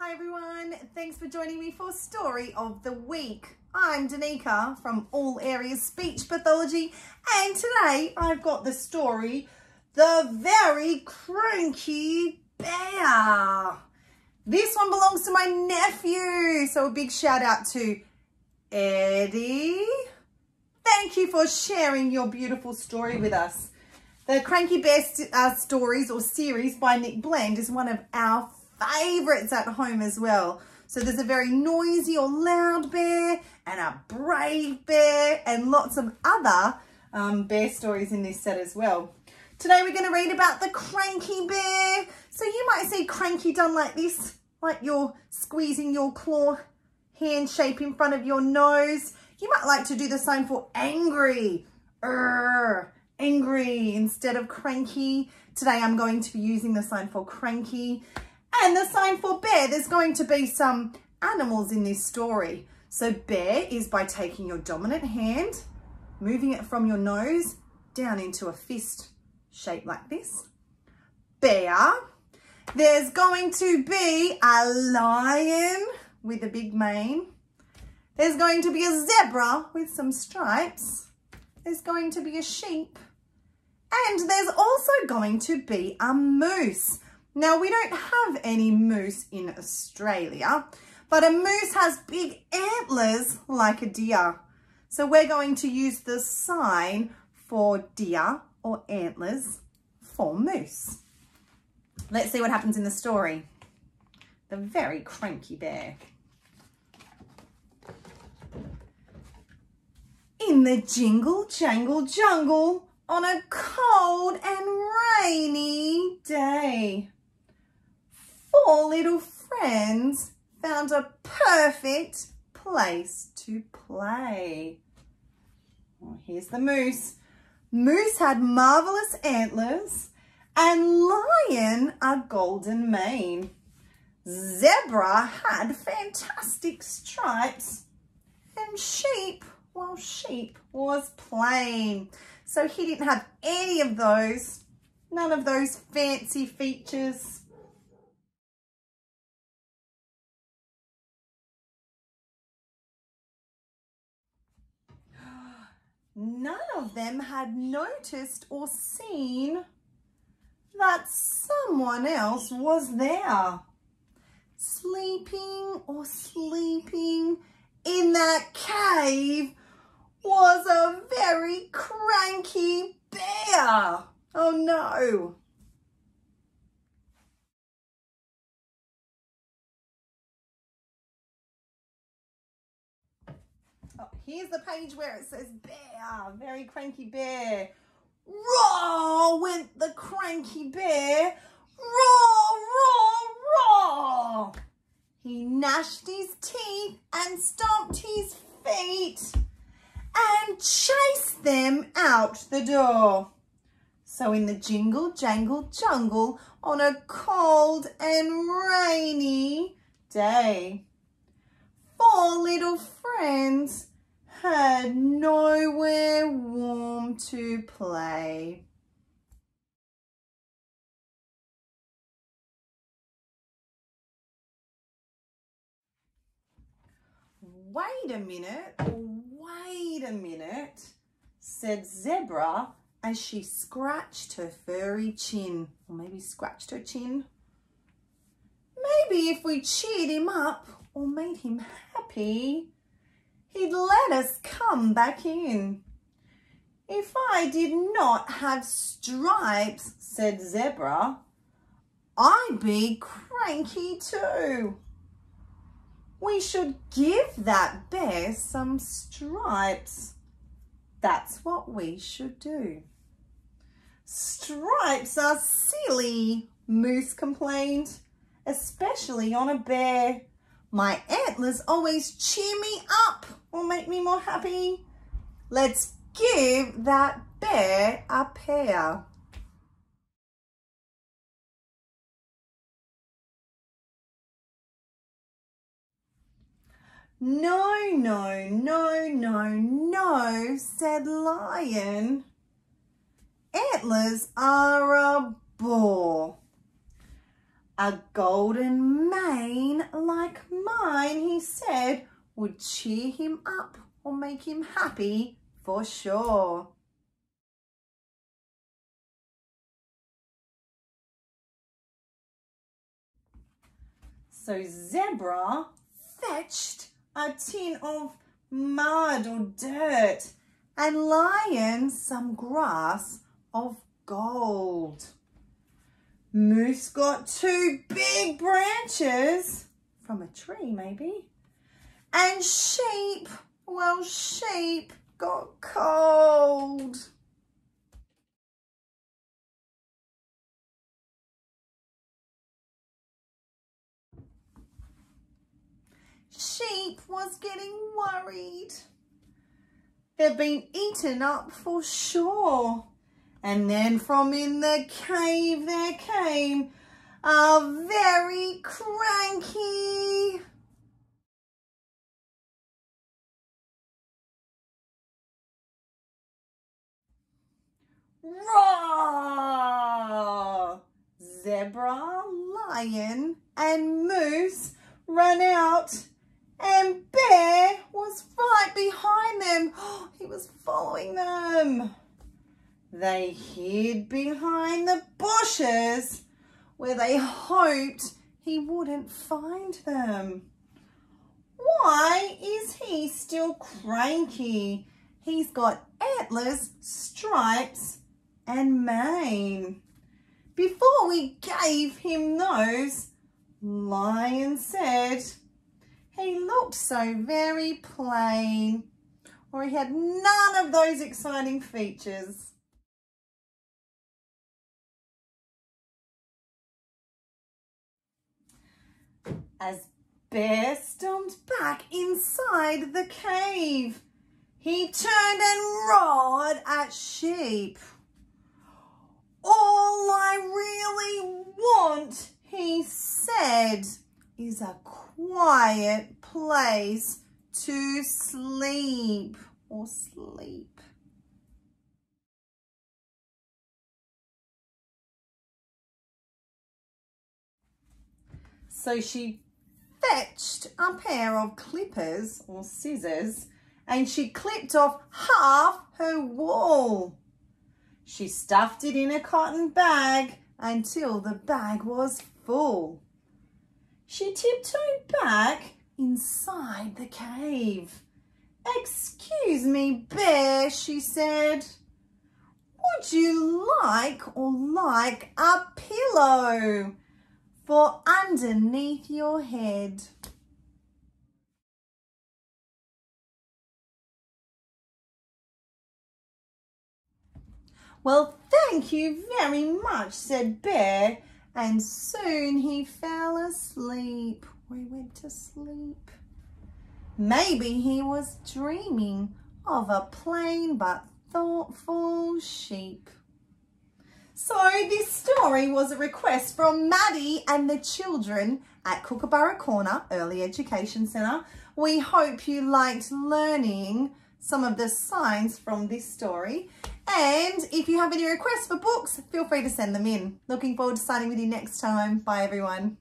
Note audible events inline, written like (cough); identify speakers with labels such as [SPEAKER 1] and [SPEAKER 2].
[SPEAKER 1] Hi everyone, thanks for joining me for Story of the Week. I'm Danica from All Areas Speech Pathology and today I've got the story, The Very Cranky Bear. This one belongs to my nephew, so a big shout out to Eddie. Thank you for sharing your beautiful story with us. The Cranky Bear uh, Stories or series by Nick Bland is one of our favorites at home as well. So there's a very noisy or loud bear and a brave bear and lots of other um, bear stories in this set as well. Today we're going to read about the cranky bear. So you might see cranky done like this, like you're squeezing your claw hand shape in front of your nose. You might like to do the same for angry. Urgh, angry instead of cranky. Today I'm going to be using the sign for cranky. And the sign for bear, there's going to be some animals in this story. So bear is by taking your dominant hand, moving it from your nose down into a fist shape like this. Bear. There's going to be a lion with a big mane. There's going to be a zebra with some stripes. There's going to be a sheep. And there's also going to be a moose. Now, we don't have any moose in Australia, but a moose has big antlers like a deer. So we're going to use the sign for deer or antlers for moose. Let's see what happens in the story. The very cranky bear. In the jingle jangle jungle on a cold and rainy day four little friends found a perfect place to play. Well, here's the moose. Moose had marvellous antlers and lion a golden mane. Zebra had fantastic stripes and sheep, well, sheep was plain. So he didn't have any of those, none of those fancy features. None of them had noticed or seen that someone else was there. Sleeping or sleeping in that cave was a very cranky bear. Oh no. Here's the page where it says bear, very cranky bear. Raw went the cranky bear. Raw, raw, raw. He gnashed his teeth and stomped his feet and chased them out the door. So in the jingle jangle jungle on a cold and rainy day, four little friends had nowhere warm to play. Wait a minute, wait a minute, said Zebra as she scratched her furry chin. Or maybe scratched her chin. Maybe if we cheered him up or made him happy, he'd let us come back in. If I did not have stripes, said Zebra, I'd be cranky too. We should give that bear some stripes. That's what we should do. Stripes are silly, Moose complained, especially on a bear. My antlers always cheer me up or make me more happy. Let's give that bear a pair. No, no, no, no, no, said Lion. Antlers are a bore. A golden mane like mine, he said, would cheer him up or make him happy for sure. So Zebra fetched a tin of mud or dirt and Lion some grass of gold. Moose got two big branches from a tree maybe. And sheep, well sheep got cold. Sheep was getting worried. They've been eaten up for sure. And then from in the cave there came a very cranky Roar! Zebra, lion and moose ran out and Bear was right behind them. (gasps) he was following them. They hid behind the bushes where they hoped he wouldn't find them. Why is he still cranky? He's got antlers, stripes and mane. Before we gave him those, Lion said he looked so very plain or he had none of those exciting features. As Bear stomped back inside the cave. He turned and roared at Sheep. All I really want, he said, is a quiet place to sleep or sleep. So she fetched a pair of clippers or scissors and she clipped off half her wool. She stuffed it in a cotton bag until the bag was full. She tiptoed back inside the cave. Excuse me, Bear, she said. Would you like or like a pillow? For underneath your head. Well, thank you very much, said Bear, and soon he fell asleep. We went to sleep. Maybe he was dreaming of a plain but thoughtful sheep. So this story was a request from Maddie and the children at Kookaburra Korner Early Education Centre. We hope you liked learning some of the signs from this story. And if you have any requests for books, feel free to send them in. Looking forward to signing with you next time. Bye everyone.